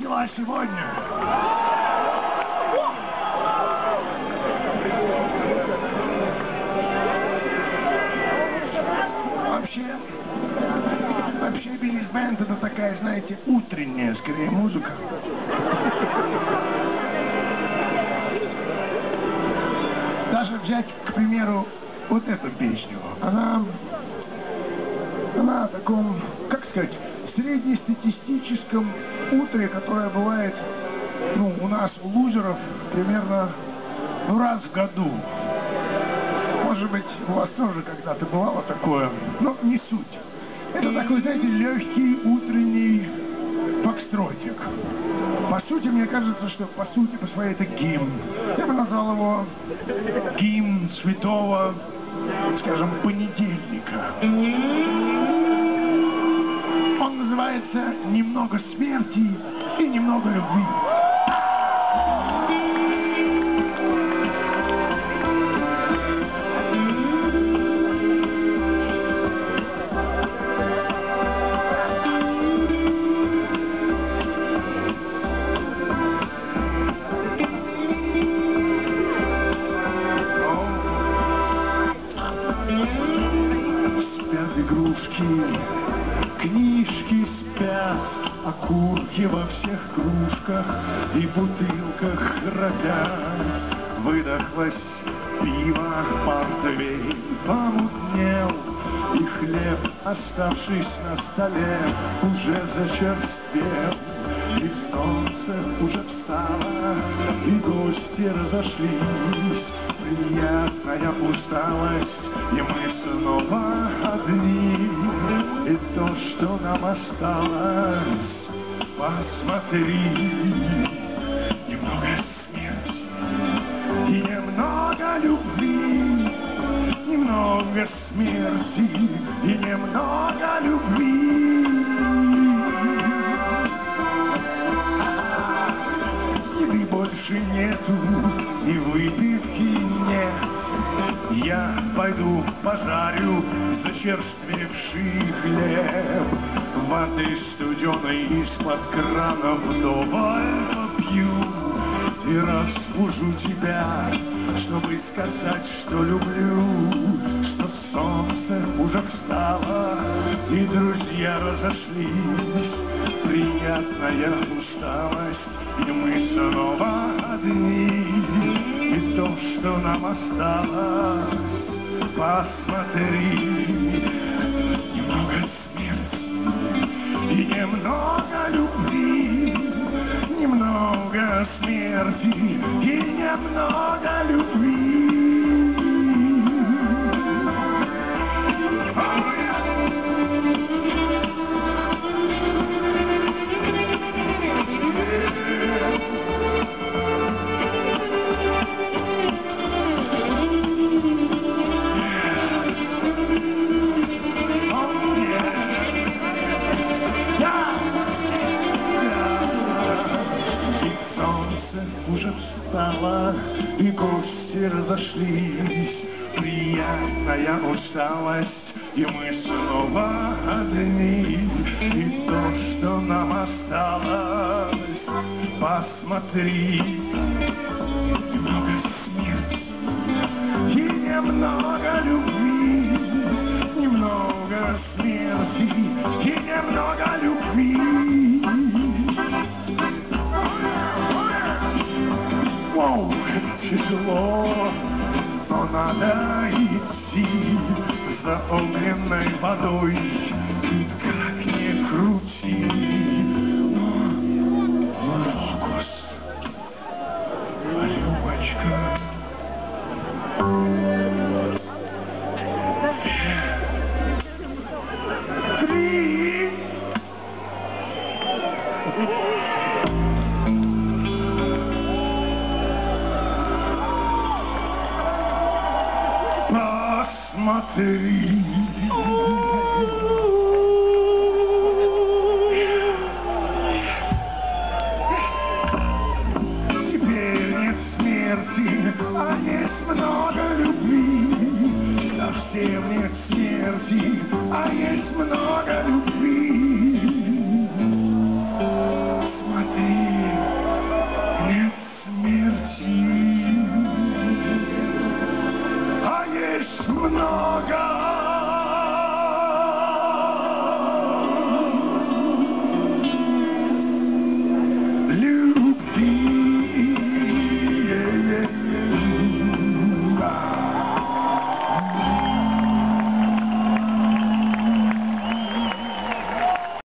весело сегодня. Вообще, вообще Биллис Бенд это такая, знаете, утренняя, скорее, музыка. Даже взять, к примеру, вот эту песню. Она, она о таком, как сказать, среднестатистическом утре, которое бывает, ну, у нас, у лузеров, примерно ну, раз в году. Может быть, у вас тоже когда-то бывало такое, но не суть. Это такой, знаете, легкий утренний фокстротик. По сути, мне кажется, что по сути, по своей это гимн. Я бы назвал его гимн святого, скажем, понедельника. Называется «Немного смерти и немного любви». Спят игрушки, окурки во всех кружках и бутылках храпят. Выдохлось пиво, портвейн помутнел, и хлеб, оставшись на столе, уже зачерствел. И солнце уже встало, и гости разошлись. Приятная усталость, и мы снова одни. И то, что нам осталось, посмотри. Я пойду пожарю зачерствевший хлеб. Воды студеной из-под крана вдоволь попью. И разбужу тебя, чтобы сказать, что люблю, что солнце уже встало, и друзья разошлись. Приятная усталость, и мы снова одни. То, что нам осталось, посмотри. Немного смерти и немного любви, немного смерти и немного любви. И гости разошлись. Приятная усталость, и мы снова одни. И то, что нам осталось, посмотри. Немного смерти и немного любви, тяжело, но надо идти за огненной водой. смотри. Теперь нет смерти, а есть много любви. Совсем mnoga